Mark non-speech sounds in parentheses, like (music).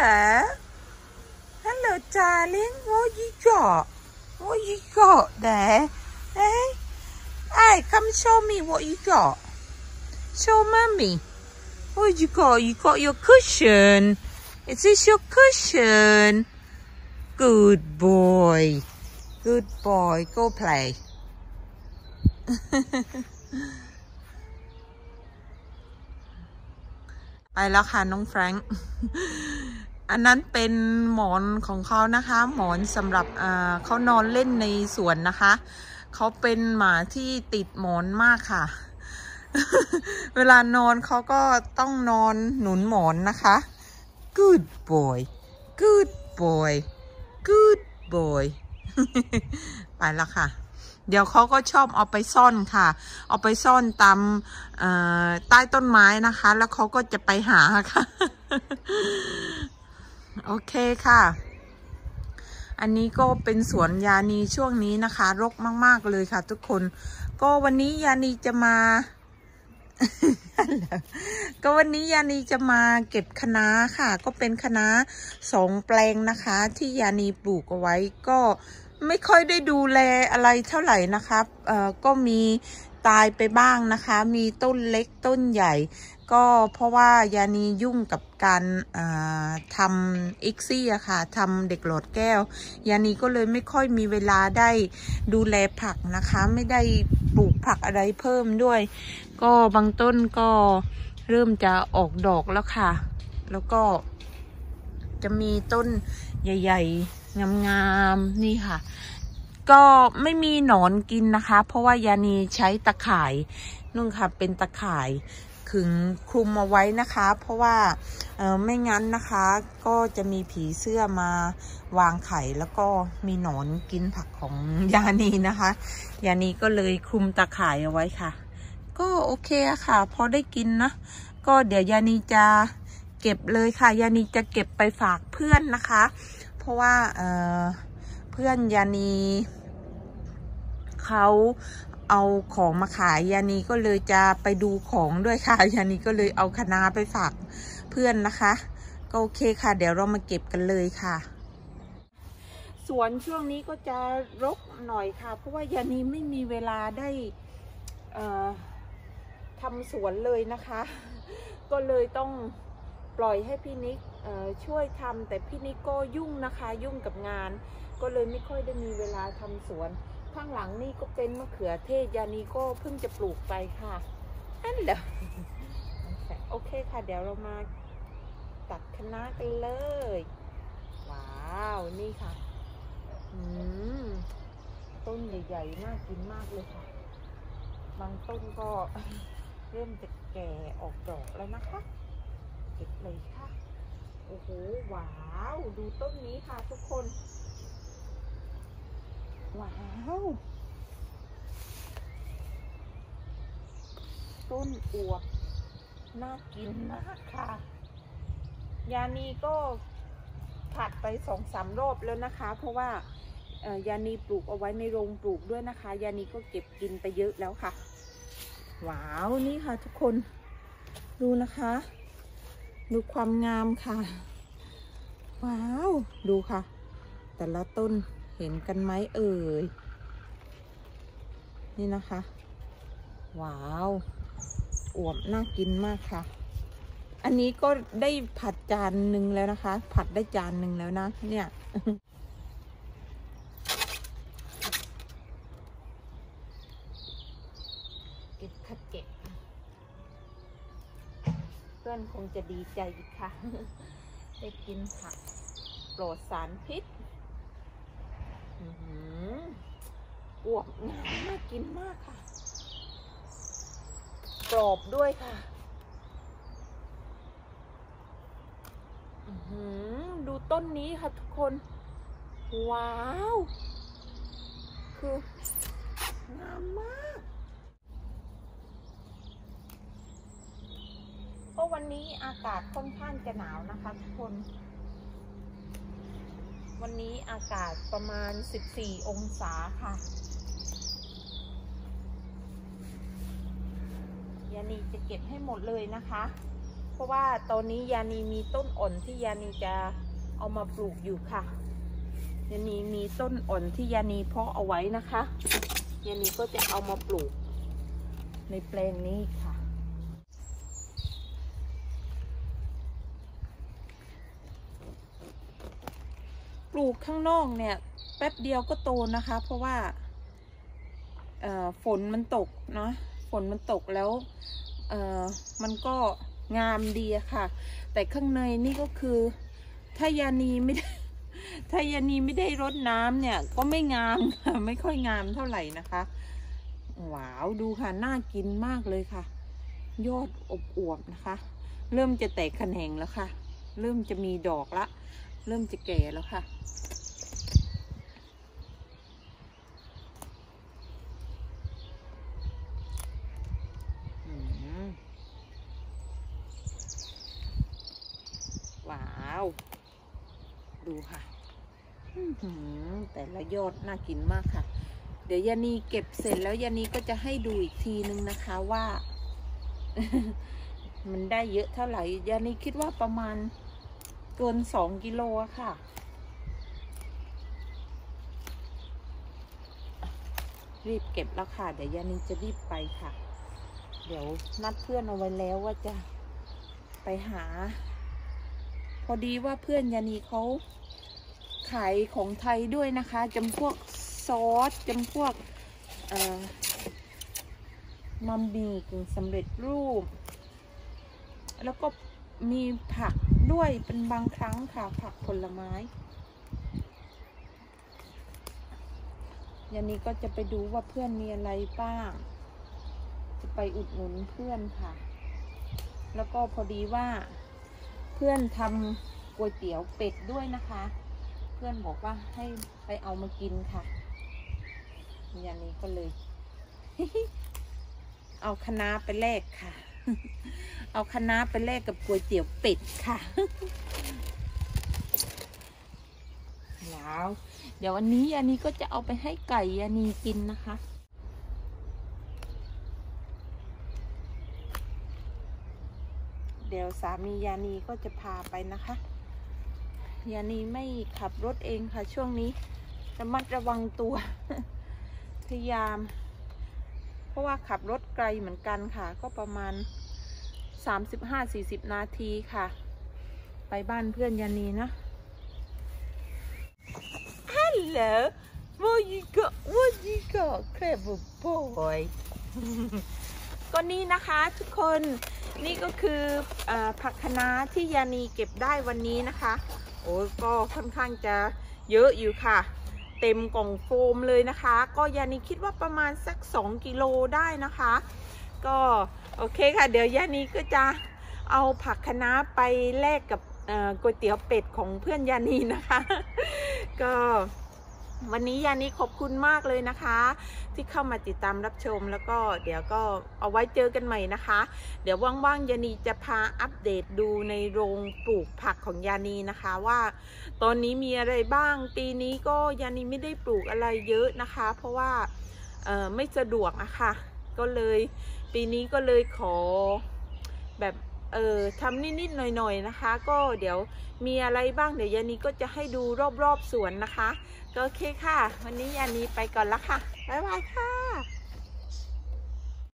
Hello. Hello, darling. What you got? What you got there? Hey, Hey, come show me what you got. Show mummy. What you got? You got your cushion. Is this your cushion? Good boy. Good boy. Go play. (laughs) I love her, Frank. (laughs) อันนั้นเป็นหมอนของเขานะคะ หมอนสำหรับเขานอนเล่นในสวนนะคะ เขาเป็นหมาที่ติดหมอนมากค่ะ เวลานอนเขาก็ต้องนอนหนุนหมอนนะคะ good boy good boy good boy ไปล้วค่ะ เดี๋ยวเขาก็ชอบเอาไปซ่อนค่ะ เอาไปซ่อนตามใต้ต้นไม้นะคะ แล้วเขาก็จะไปหาค่ะ โอเคค่ะ อันนี้ก็เป็นสวนยานีช่วงนี้นะคะ รกมาก ๆ เลยค่ะ ทุกคน ก็วันนี้ยานีจะมา ก็วันนี้ยานีจะมาเก็บคะน้าค่ะ ก็เป็นคะน้าสองแปลงนะคะ ที่ยานีปลูกเอาไว้ก็ไม่ค่อยได้ดูแลอะไรเท่าไหร่นะคะเอ่อ ก็มี ตายไปบ้างนะคะ มีต้นเล็กต้นใหญ่ ก็เพราะว่ายานียุ่งกับการทำอิกซี่อะค่ะทำเด็กหลอดแก้ว ยานีก็เลยไม่ค่อยมีเวลาได้ดูแลผักนะคะ ไม่ได้ปลูกผักอะไรเพิ่มด้วย ก็บางต้นก็เริ่มจะออกดอกแล้วค่ะ แล้วก็จะมีต้นใหญ่ ๆ งามๆ นี่ค่ะ ก็ไม่มีหนอนกินนะคะ เพราะว่ายานีใช้ตะข่ายนุ่นค่ะเป็นตะข่ายขึงคลุมเอาไว้นะคะ เพราะว่าไม่งั้นนะคะก็จะมีผีเสื้อมาวางไข่แล้วก็มีหนอนกินผักของยานีนะคะ ยานีก็เลยคลุมตะข่ายเอาไว้ค่ะ ก็โอเคค่ะพอได้กินนะก็เดี๋ยวยานีจะเก็บเลยค่ะ ยานีจะเก็บไปฝากเพื่อนนะคะ เพราะว่าเเพื่อนยานี เขาเอาของมาขายยานีก็เลยจะไปดูของด้วยค่ะยานีก็เลยเอาคณะไปฝากเพื่อนนะคะ ก็โอเคค่ะ เดี๋ยวเรามาเก็บกันเลยค่ะ สวนช่วงนี้ก็จะรกหน่อยค่ะ เพราะว่ายานีไม่มีเวลาได้ทำสวนเลยนะคะ ก็เลยต้องปล่อยให้พี่นิกช่วยทำแต่พี่นิกก็ยุ่งนะคะ ยุ่งกับงาน ก็เลยไม่ค่อยได้มีเวลาทำสวน ข้างหลังนี่ก็เป็นมะเขือเทศยานีก็เพิ่งจะปลูกไปค่ะอันเหรอโอเคค่ะ เดี๋ยวเรามาตัดคะน้ากันเลย ว้าว นี่ค่ะ อืม ต้นใหญ่ๆน่ากินมากเลยค่ะ บางต้นก็เริ่มจะแก่ออกดอกแล้วนะคะเก็บเลยค่ะ โอ้โห ว้าว ดูต้นนี้ค่ะทุกคน ว้าวต้นอวบน่ากินมากค่ะ ยานีก็ผัดไปสองสามรอบแล้วนะคะ เพราะว่ายานีปลูกเอาไว้ในโรงปลูกด้วยนะคะ ยานีก็เก็บกินไปเยอะแล้วค่ะ ว้าวนี่ค่ะทุกคนดูนะคะ ดูความงามค่ะ ว้าว ดูค่ะ แต่ละต้น เห็นกันไหมเอ่ย นี่นะคะ ว้าวอวบน่ากินมากค่ะ อันนี้ก็ได้ผัดจานหนึ่งแล้วนะคะ ผัดได้จานหนึ่งแล้วนะ เนี่ยเก็บค่ะเก็บเพื่อนคงจะดีใจอีกค่ะ ได้กินผัก โปรดสารพิษ อื้อหือ อวบงามน่ากินมากค่ะ กรอบด้วยค่ะอื้อหือดูต้นนี้ค่ะทุกคน ว้าว คืองามมากเพราะวันนี้อากาศค่อนข้างจะหนาวนะคะทุกคน วันนี้อากาศประมาณ 14 องศาค่ะานีจะเก็บให้หมดเลยนะคะ เพราะว่าตอนนี้ยานีมีต้นอ่อนที่ยานีจะเอามาปลูกอยู่ค่ะยานีมีต้นอ่อนที่ยานีเพาะเอาไว้นะคะยานีก็จะเอามาปลูก ในแปลงนี้ค่ะปลูกข้างนอกเนี่ยแป๊บเดียวก็โตนะคะ เพราะว่าฝนมันตกเนาะ ฝนมันตกแล้วเอ่อมันก็งามดีค่ะ แต่ข้างในนี่ก็คือถ้ายานีไม่ได้ถ้ายานีไม่ได้รดน้ำเนี่ย ก็ไม่งามค่ะไม่ค่อยงามเท่าไหร่นะคะว้าวดูค่ะน่ากินมากเลยค่ะ ยอดอบอวบนะคะ เริ่มจะแตกแขนงแล้วค่ะ เริ่มจะมีดอกละ เริ่มจะแก่แล้วค่ะ อืมว้าว ดูค่ะแต่ละยอดน่ากินมากค่ะ เดี๋ยวยานีเก็บเสร็จแล้วยานีก็จะให้ดูอีกทีนึงนะคะว่า มันได้เยอะเท่าไหร่ยานีคิดว่าประมาณเกินสองกิโลอะค่ะรีบเก็บแล้วค่ะ เดี๋ยวยานีจะรีบไปค่ะ เดี๋ยวนัดเพื่อนเอาไว้แล้วว่าจะไปหา อดีว่าเพื่อนยานีเขาขายของไทยด้วยนะคะจำพวกซอสจำพวกมัมบีกึ่งสำเร็จรูป แล้วก็มีผักด้วยเป็นบางครั้งค่ะ ผักผลไม้ยานี้ก็จะไปดูว่าเพื่อนมีอะไรบ้าง จะไปอุดหนุนเพื่อนค่ะ แล้วก็พอดีว่า เพื่อนทำก๋วยเตี๋ยวเป็ดด้วยนะคะ เพื่อนบอกว่าให้ไปเอามากินค่ะยานี้ก็เลย เอาคณะน้าไปแลกค่ะ เอาคณะน้าไปแลกกับก๋วยเตี๋ยวเป็ดค่ะแล้วเดี๋ยววันนี้ยานีก็จะเอาไปให้ไก่ยานีกินนะคะ เดี๋ยวสามียานีก็จะพาไปนะคะ ยานีไม่ขับรถเองค่ะ ช่วงนี้ระมัดระวังตัว พยายาม เพราะว่าขับรถไกลเหมือนกันค่ะ ก็ประมาณ 35-40 นาทีค่ะ ไปบ้านเพื่อนยานีนะ Hello what you got what you got clever boy ก็นี่นะคะทุกคน นี่ก็คืออผักคะน้าที่ยานีเก็บได้วันนี้นะคะ โอ้ก็ค่อนข้างจะเยอะอยู่ค่ะ เต็มกล่องโฟมเลยนะคะ ก็ยานีคิดว่าประมาณสัก 2 กิโลได้นะคะ ก็โอเคค่ะ เดี๋ยวยานีก็จะเอาผักคะน้าไปแลกกับก๋วยเตี๋ยวเป็ดของเพื่อนยานีนะคะ ก็ วันนี้ยานีขอบคุณมากเลยนะคะ ที่เข้ามาติดตามรับชมแล้วก็เดี๋ยวก็เอาไว้เจอกันใหม่นะคะ เดี๋ยวว่างๆยานีจะพาอัปเดตดูในโรงปลูกผักของยานีนะคะว่า ตอนนี้มีอะไรบ้าง ปีนี้ก็ยานีไม่ได้ปลูกอะไรเยอะนะคะ เพราะว่าไม่สะดวกอะค่ะก็เลยปีนี้ก็เลยขอแบบ เออทำนิดๆหน่อยๆนะคะ ก็เดี๋ยวมีอะไรบ้างเดี๋ยวยานีก็จะให้ดูรอบๆสวนนะคะ ก็โอเคค่ะ วันนี้ยานีไปก่อนละค่ะ บ๊ายบายค่ะ